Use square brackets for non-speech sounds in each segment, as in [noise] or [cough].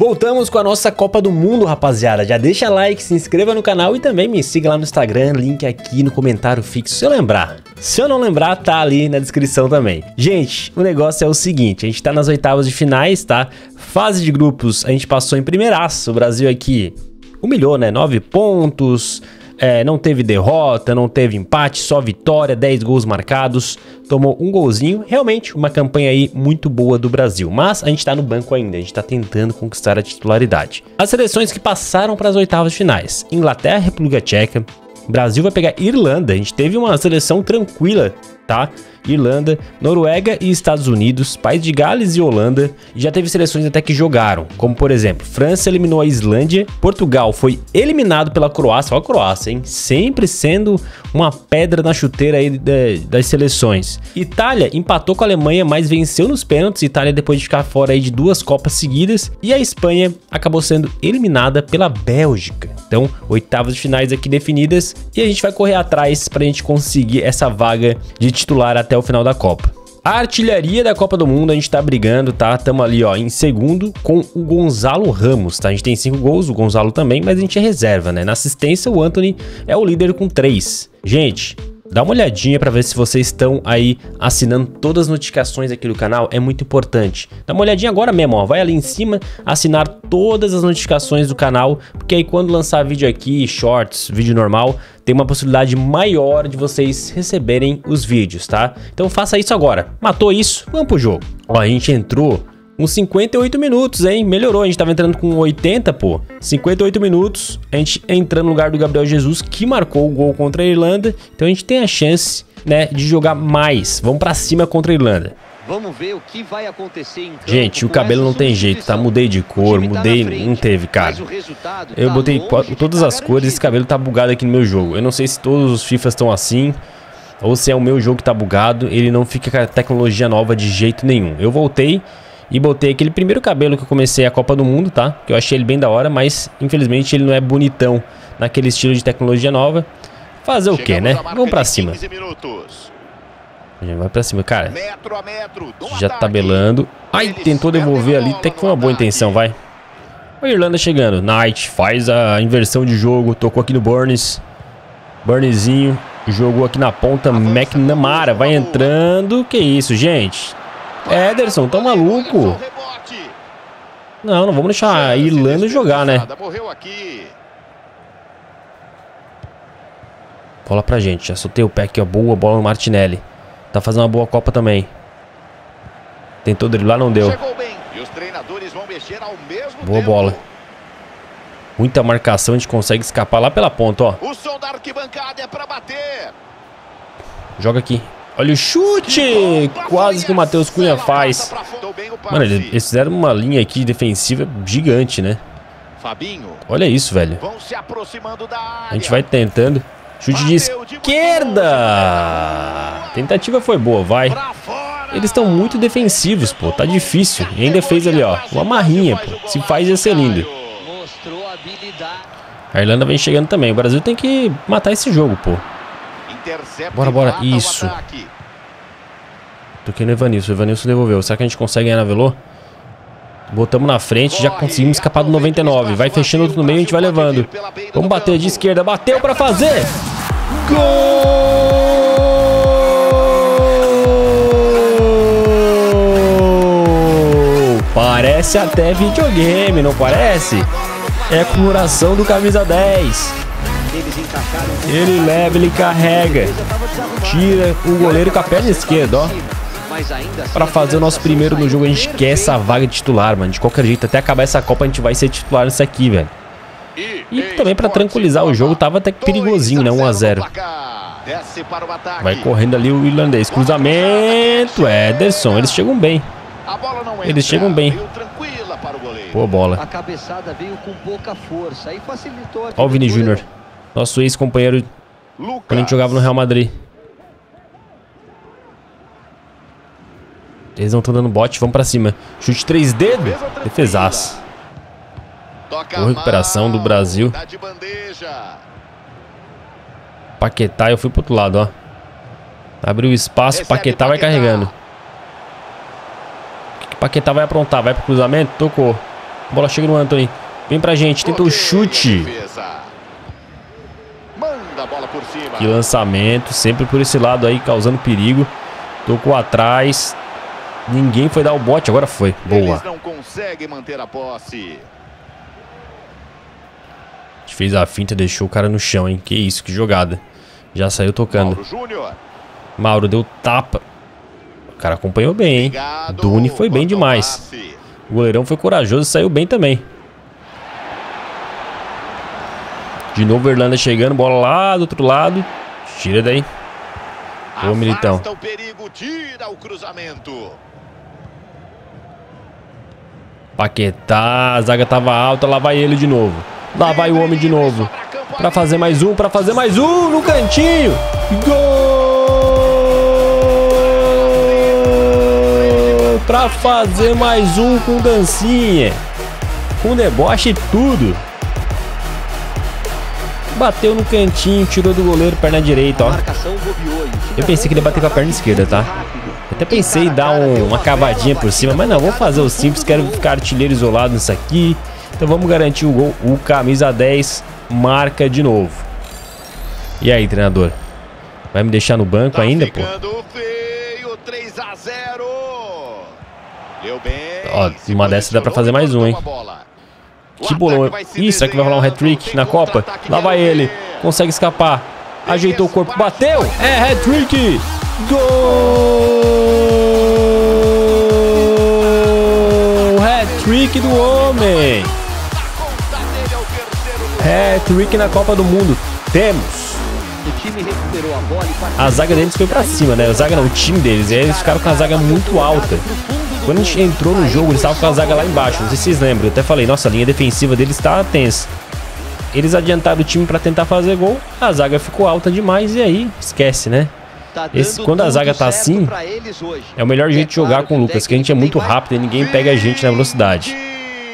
Voltamos com a nossa Copa do Mundo, rapaziada. Já deixa like, se inscreva no canal e também me siga lá no Instagram, link aqui no comentário fixo se eu lembrar. Se eu não lembrar, tá ali na descrição também. Gente, o negócio é o seguinte, a gente tá nas oitavas de finais, tá? Fase de grupos, a gente passou em primeiraço, o Brasil aqui humilhou, né? Nove pontos, é, não teve derrota, não teve empate, só vitória, 10 gols marcados, tomou um golzinho. Realmente uma campanha aí muito boa do Brasil, mas a gente tá no banco ainda, a gente tá tentando conquistar a titularidade. As seleções que passaram para as oitavas finais: Inglaterra, República Tcheca. Brasil vai pegar Irlanda. A gente teve uma seleção tranquila, tá? Irlanda, Noruega e Estados Unidos, País de Gales e Holanda, e já teve seleções até que jogaram, como por exemplo, França eliminou a Islândia, Portugal foi eliminado pela Croácia, olha a Croácia, hein? Sempre sendo uma pedra na chuteira aí das seleções. Itália empatou com a Alemanha, mas venceu nos pênaltis, Itália depois de ficar fora aí de duas Copas seguidas, e a Espanha acabou sendo eliminada pela Bélgica. Então, oitavas de finais aqui definidas, e a gente vai correr atrás para a gente conseguir essa vaga de titular até o final da Copa. A artilharia da Copa do Mundo, a gente tá brigando, tá? Tamo ali, ó, em segundo com o Gonzalo Ramos, tá? A gente tem cinco gols, o Gonzalo também, mas a gente é reserva, né? Na assistência, o Anthony é o líder com três. Gente, Dá uma olhadinha para ver se vocês estão aí assinando todas as notificações aqui do canal, é muito importante. Dá uma olhadinha agora mesmo, ó, vai ali em cima, assinar todas as notificações do canal, porque aí quando lançar vídeo aqui, shorts, vídeo normal, tem uma possibilidade maior de vocês receberem os vídeos, tá? Então faça isso agora. Matou isso? Vamos pro jogo. Ó, a gente entrou uns 58 minutos, hein? Melhorou, a gente tava entrando com 80, pô. 58 minutos, a gente entrando no lugar do Gabriel Jesus, que marcou o gol contra a Irlanda. Então a gente tem a chance, né, de jogar mais. Vamos para cima contra a Irlanda. Vamos ver o que vai acontecer em Gente, o cabelo não tem jeito, tá? Mudei de cor, tá mudei, frente, não teve, cara. Eu tá botei todas as cores, esse cabelo tá bugado aqui no meu jogo. Eu não sei se todos os FIFAs estão assim, ou se é o meu jogo que tá bugado, ele não fica com a tecnologia nova de jeito nenhum. Eu voltei e botei aquele primeiro cabelo que eu comecei a Copa do Mundo, tá? Que eu achei ele bem da hora, mas infelizmente ele não é bonitão naquele estilo de tecnologia nova. Fazer o que, né? Vamos pra cima. Vai pra cima, cara. Já tabelando. Ai, tentou devolver ali. Até que foi uma boa intenção, vai. O Irlanda chegando. Knight faz a inversão de jogo. Tocou aqui no Burns. Burnezinho. Jogou aqui na ponta. McNamara vai entrando. Que isso, gente. Ederson, tá maluco? Não, não vamos deixar a Irlanda jogar, né? Bola pra gente. Já soltei o pé aqui, ó. Boa bola no Martinelli. Tá fazendo uma boa Copa também. Tentou driblar, não deu. Boa bola. Muita marcação, a gente consegue escapar lá pela ponta, ó. É Joga aqui. Olha o chute! Quase que o Matheus Cunha faz. Mano, eles fizeram uma linha aqui defensiva gigante, né? Olha isso, velho. A gente vai tentando. Chute de esquerda! Tentativa foi boa, vai. Eles estão muito defensivos, pô. Tá difícil. E ainda fez ali, ó. Uma marrinha, pô. Se faz ia ser lindo. A Irlanda vem chegando também. O Brasil tem que matar esse jogo, pô. Bora, bora. Isso. Toquei no Evanilson. O Evanilson devolveu. Será que a gente consegue ganhar na Velô? Botamos na frente. Já conseguimos escapar do 99. Vai fechando outro no meio. A gente vai levando. Vamos bater de esquerda. Bateu pra fazer. Gol! Parece até videogame, não parece? É a comemoração do camisa 10. Ele leva, ele carrega. Tira o goleiro com a perna esquerda, ó. Pra fazer o nosso primeiro no jogo, a gente quer essa vaga de titular, mano. De qualquer jeito, até acabar essa Copa, a gente vai ser titular nisso aqui, velho. E também pra tranquilizar o jogo, tava até perigosinho, né? 1x0. Vai correndo ali o irlandês. Cruzamento, Ederson. Eles chegam bem. Eles chegam bem. Boa bola. A cabeçada veio com pouca força. Aí facilitou Ó o Vini Júnior. Nosso ex-companheiro quando a gente jogava no Real Madrid. Eles não estão dando bote, vamos pra cima. Chute 3 dedos. Defesaço. Boa recuperação do Brasil. Paquetá, eu fui pro outro lado, ó. Abriu espaço, Paquetá vai carregando. O que Paquetá vai aprontar? Vai pro cruzamento? Tocou. A bola chega no Anthony. Vem pra gente, tenta o chute. Que lançamento, sempre por esse lado aí, causando perigo. Tocou atrás. Ninguém foi dar o bote, agora foi. Boa. não consegue manter a posse. Fez a finta, deixou o cara no chão, hein? Que isso, que jogada. Já saiu tocando. Mauro, Mauro deu tapa. O cara acompanhou bem, hein? Dune foi bem demais. O goleirão foi corajoso e saiu bem também. De novo Irlanda chegando, bola lá do outro lado. Tira daí. Ô, Militão. O perigo, tira o cruzamento. Paquetá, a zaga tava alta, lá vai ele de novo. Lá vai o homem de novo. Pra fazer mais um, pra fazer mais um no cantinho. Gol! Pra fazer mais um com dancinha. Com deboche e tudo. Bateu no cantinho, tirou do goleiro, perna direita, ó. Eu pensei que ele ia bater com a perna esquerda, tá? Até pensei em dar um, uma cavadinha por cima, mas não, vou fazer o simples, quero ficar artilheiro isolado nisso aqui. Então vamos garantir o gol. O camisa 10 marca de novo. E aí, treinador? Vai me deixar no banco tá ainda, pô? Feio, 3 a 0. Ó, uma dessa dá pra fazer mais um, hein? Que bolão. Ih, será que vai rolar um hat-trick na Copa? Lá vai ele. Consegue escapar. Ajeitou o corpo. Bateu. É hat-trick. Gol! Hat-trick do homem. Hat-trick na Copa do Mundo. Temos. A zaga deles foi pra cima, né? A zaga não, o time deles. E aí eles ficaram com a zaga muito alta. Quando a gente entrou no jogo, eles estavam com a zaga lá embaixo. Não sei se vocês lembram. Eu até falei, nossa, a linha defensiva deles está tensa. Eles adiantaram o time para tentar fazer gol. A zaga ficou alta demais e aí esquece, né? Tá Esse, quando a zaga tá assim, é o melhor jeito de jogar com o Lucas, que a gente é muito rápido e ninguém pega a gente na velocidade.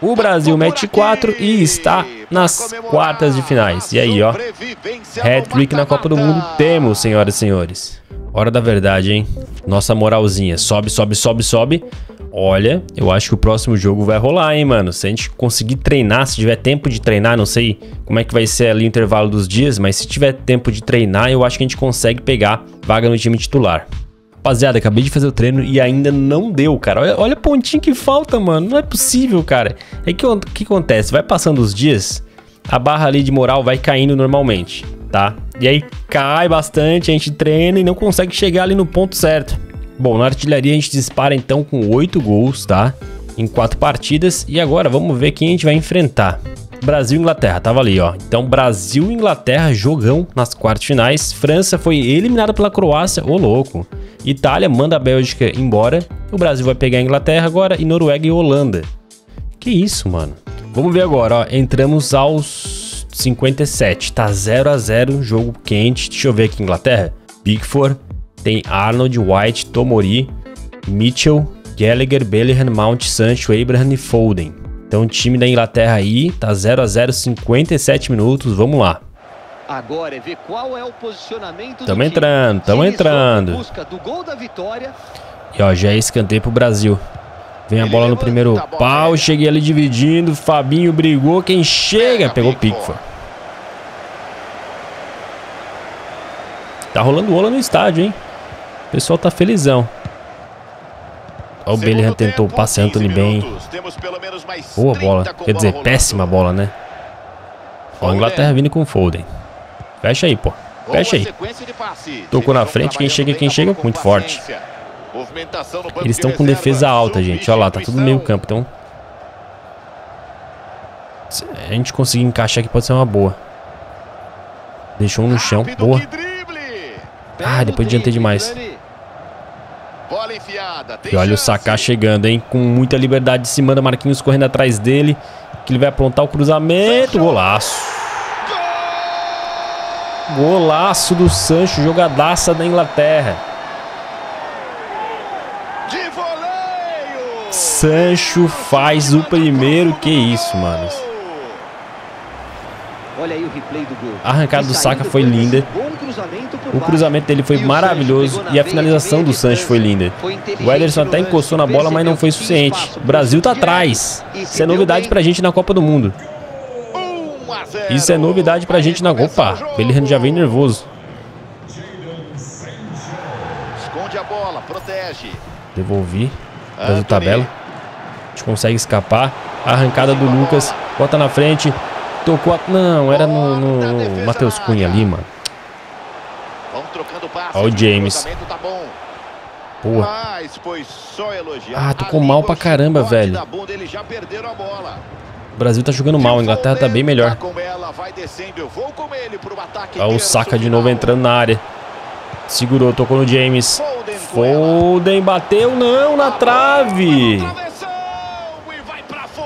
O Brasil mete 4 e está nas quartas de finais. E aí, ó. Hat-trick na Copa do Mundo temos, senhoras e senhores. Hora da verdade, hein? Nossa moralzinha. Sobe, sobe, sobe, sobe. Olha, eu acho que o próximo jogo vai rolar, hein, mano. Se a gente conseguir treinar, se tiver tempo de treinar, não sei como é que vai ser ali o intervalo dos dias, mas se tiver tempo de treinar, eu acho que a gente consegue pegar vaga no time titular. Rapaziada, acabei de fazer o treino e ainda não deu, cara. Olha, olha o pontinho que falta, mano. Não é possível, cara. É que o que acontece? Vai passando os dias, a barra ali de moral vai caindo normalmente, tá? E aí cai bastante, a gente treina e não consegue chegar ali no ponto certo. Bom, na artilharia a gente dispara então com 8 gols, tá? Em 4 partidas. E agora vamos ver quem a gente vai enfrentar. Brasil e Inglaterra, tava ali, ó. Então, Brasil e Inglaterra, jogão nas quartas finais. França foi eliminada pela Croácia, ô louco. Itália manda a Bélgica embora. O Brasil vai pegar a Inglaterra agora e Noruega e Holanda. Que isso, mano. Vamos ver agora, ó. Entramos aos 57. Tá 0 a 0 jogo quente. Deixa eu ver aqui, Inglaterra. Pickford, tem Arnold, White, Tomori, Mitchell, Gallagher, Bellingham, Mount, Sancho, Abraham e Foden. Então o time da Inglaterra aí tá 0 a 0 57 minutos, vamos lá. Agora é ver qual é o posicionamento Tamo entrando, tamo entrando. E ó, já é escanteio pro Brasil. Vem a bola no primeiro pau, cheguei ali dividindo, Fabinho brigou, quem chega pegou o Pickford. Tá rolando ola no estádio, hein? O pessoal tá felizão. Ó, o Bellingham tentou o passe Anthony bem. Boa bola. Quer dizer, péssima bola, né? Ó, a Inglaterra vindo com o Foden. Fecha aí, pô. Fecha aí. Tocou na frente, quem chega, quem chega, muito forte. Eles estão com defesa alta, gente. Olha lá, tá tudo no meio campo, então... Se a gente conseguir encaixar aqui, pode ser uma boa. Deixou um no chão. Boa. Ah, depois adiantei demais. E olha o Saká chegando, hein? Com muita liberdade de se manda Marquinhos correndo atrás dele. Que ele vai aprontar o cruzamento. Golaço. Golaço do Sancho, jogadaça da Inglaterra. Sancho faz o primeiro. Que isso, mano. Olha aí o replay do gol. A arrancada do Saka foi linda. O cruzamento dele foi maravilhoso e a finalização do Sancho foi linda. O Ederson até encostou na bola, mas não foi suficiente. O Brasil tá atrás. Isso é novidade pra gente na Copa do Mundo. Isso é novidade pra gente na... Opa, ele já vem nervoso. Esconde a bola, protege. Devolvi. Brasil tabela. A gente consegue escapar. Arrancada do Lucas. Bota na frente. Tocou a... Não, era no, no Matheus Cunha ali, mano. Olha o James. Boa. Ah, tocou mal pra caramba, velho. O Brasil tá jogando mal, a Inglaterra tá bem melhor. Olha o Saka de novo entrando na área. Segurou, tocou no James. Foden bateu, não, na trave.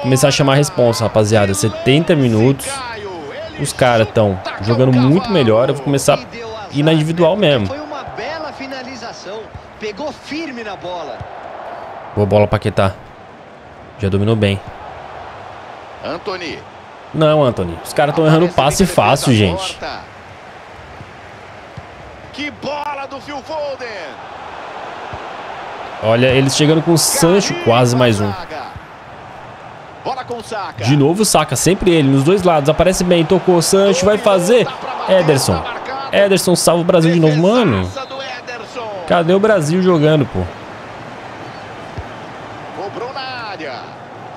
Começar a chamar a responsa, rapaziada. 70 minutos. Os caras estão jogando muito melhor. Eu vou começar a ir na individual mesmo. Foi uma bela finalização. Pegou firme na bola. Boa bola, Paquetá. Já dominou bem. Anthony. Não, Anthony. Os caras estão errando passe fácil, gente. Que bola do Phil Foden. Olha, eles chegando com o Sancho, quase mais um. De novo o Saka, sempre ele, nos dois lados. Aparece bem, tocou, Sancho, vai fazer. Ederson. Ederson salva o Brasil de novo, mano. Cadê o Brasil jogando, pô?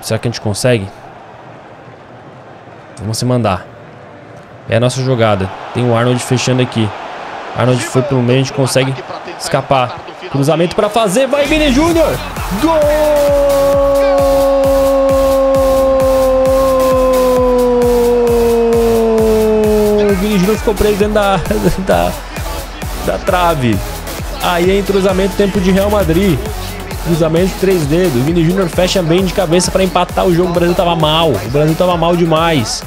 Será que a gente consegue? Vamos se mandar. É a nossa jogada. Tem o Arnold fechando aqui. Arnold foi pelo meio, a gente consegue escapar. Cruzamento para fazer, vai Vini Júnior! Gol! Vini Júnior ficou preso dentro da, [laughs] da, da trave. Aí é entrosamento tempo de Real Madrid. Cruzamento de três dedos. Vini Júnior fecha bem de cabeça para empatar o jogo. O Brasil tava mal. O Brasil tava mal demais.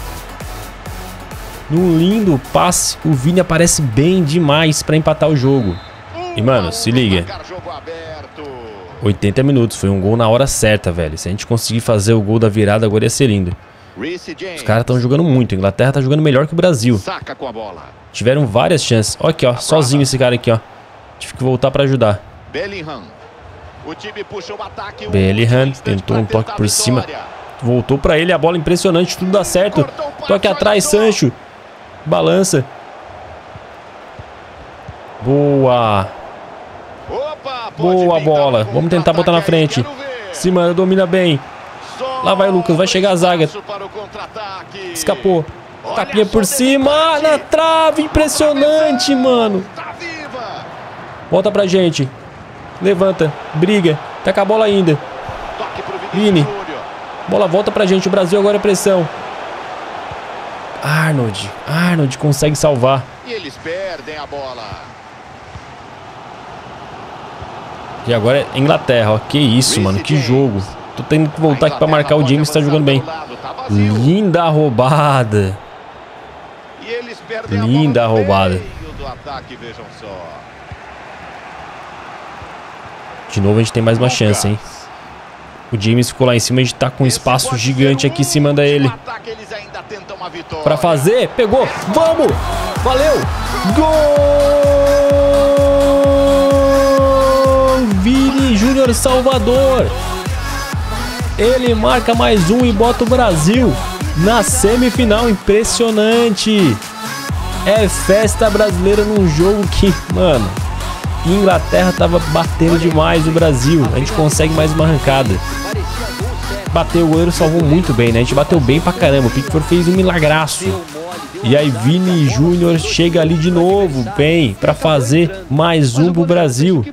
Num lindo passe, o Vini aparece bem demais para empatar o jogo. E, mano, se liga. 80 minutos. Foi um gol na hora certa, velho. Se a gente conseguir fazer o gol da virada, agora ia ser lindo. Os caras estão jogando muito. A Inglaterra tá jogando melhor que o Brasil. Tiveram várias chances. Olha aqui, ó. Sozinho esse cara aqui, ó. Tive que voltar para ajudar. Bellingham. Bellingham tentou um toque por cima. Voltou para ele. A bola impressionante. Tudo dá certo. Toque atrás, Sancho. Balança. Boa. Boa bola. Vamos tentar botar na frente. Cima domina bem. Lá vai o Lucas, vai chegar a zaga. Escapou. Tapinha por cima, na trave, impressionante, mano. Volta pra gente. Levanta, briga, tá com a bola ainda. Vini. Bola volta pra gente, o Brasil agora é pressão. Arnold, Arnold consegue salvar. E eles perdem a bola. E agora é Inglaterra, ó. Que isso, mano, que jogo. Tô tendo que voltar aqui pra marcar o James, tá jogando bem. Linda roubada. Linda roubada. De novo a gente tem mais uma chance, hein? O James ficou lá em cima, a gente tá com um espaço gigante aqui em cima dele. Pra fazer, pegou, vamos! Valeu! Gol! Vini Júnior Salvador! Ele marca mais um e bota o Brasil na semifinal. Impressionante. É festa brasileira num jogo que, mano, Inglaterra tava batendo demais o Brasil. A gente consegue mais uma arrancada. Bateu o Euro, salvou muito bem, né? A gente bateu bem pra caramba. O Pickford fez um milagraço. E aí Vini Júnior chega ali de novo, bem, para fazer mais um pro Brasil.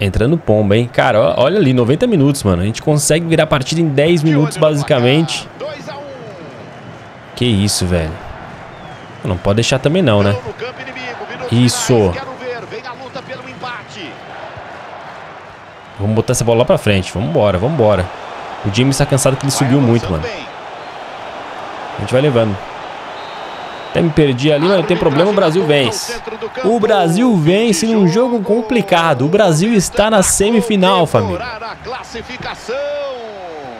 Entrando pomba, hein? Cara, olha ali, 90 minutos, mano. A gente consegue virar a partida em 10 minutos, basicamente. Que isso, velho. Não pode deixar também não, né? Isso. Vamos botar essa bola lá pra frente. Vamos embora. O James tá cansado que ele subiu muito, mano. A gente vai levando. Até me perdi ali, mas não tem problema, o Brasil vence. O Brasil vence num jogo complicado. O Brasil está na semifinal, família.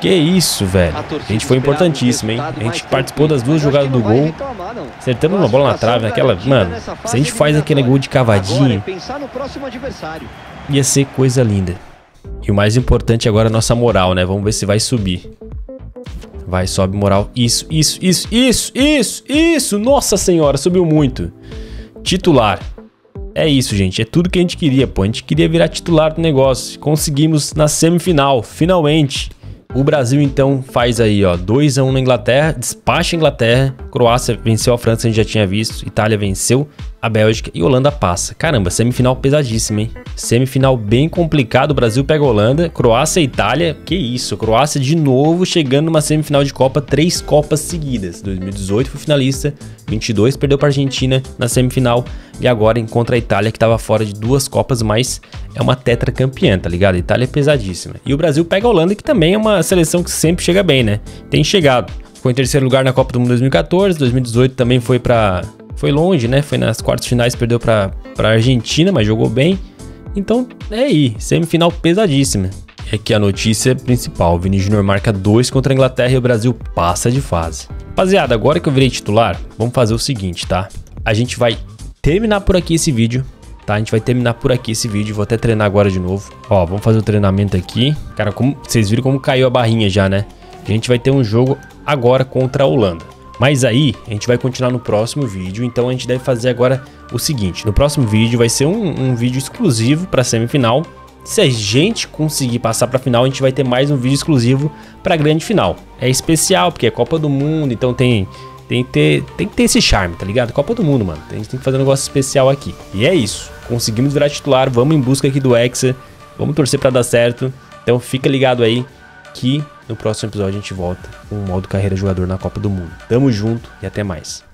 Que isso, velho. A gente foi importantíssimo, hein? A gente participou das duas jogadas do gol. Acertamos uma bola na trave, naquela... Mano, se a gente faz aquele gol de cavadinho, ia ser coisa linda. E o mais importante agora é a nossa moral, né? Vamos ver se vai subir. Vai, sobe moral. Isso, isso, isso, isso, isso, isso. Nossa senhora, subiu muito. Titular. É isso, gente. É tudo que a gente queria, pô. A gente queria virar titular do negócio. Conseguimos na semifinal, finalmente. O Brasil então faz aí, ó, 2 a 1 na Inglaterra, despacha a Inglaterra, Croácia venceu a França, a gente já tinha visto, Itália venceu a Bélgica e Holanda passa. Caramba, semifinal pesadíssima, hein? Semifinal bem complicado, o Brasil pega a Holanda, Croácia e Itália, que isso, Croácia de novo chegando numa semifinal de Copa, três Copas seguidas. 2018 foi finalista, 22 perdeu para Argentina na semifinal e agora encontra a Itália que estava fora de duas Copas, mas é uma tetracampeã, tá ligado? A Itália é pesadíssima. E o Brasil pega a Holanda, que também é uma seleção que sempre chega bem, né? Tem chegado. Foi em terceiro lugar na Copa do Mundo 2014, 2018 também foi para foi longe, né? Foi nas quartas finais, perdeu para a Argentina, mas jogou bem. Então é aí, semifinal pesadíssima. É que a notícia principal: o Vini Júnior marca 2 contra a Inglaterra e o Brasil passa de fase. Rapaziada, agora que eu virei titular, vamos fazer o seguinte, tá? A gente vai terminar por aqui esse vídeo, tá? A gente vai terminar por aqui esse vídeo, vou até treinar agora de novo. Ó, vamos fazer o treinamento aqui. Cara, como vocês viram como caiu a barrinha já, né? A gente vai ter um jogo agora contra a Holanda. Mas aí, a gente vai continuar no próximo vídeo, então a gente deve fazer agora o seguinte. No próximo vídeo vai ser um, um vídeo exclusivo para semifinal. Se a gente conseguir passar para final, a gente vai ter mais um vídeo exclusivo para grande final. É especial, porque é Copa do Mundo, então tem, tem, que ter, tem que ter esse charme, tá ligado? Copa do Mundo, mano. A gente tem que fazer um negócio especial aqui. E é isso. Conseguimos virar titular, vamos em busca aqui do Hexa. Vamos torcer para dar certo. Então fica ligado aí que no próximo episódio a gente volta com o modo carreira jogador na Copa do Mundo. Tamo junto e até mais.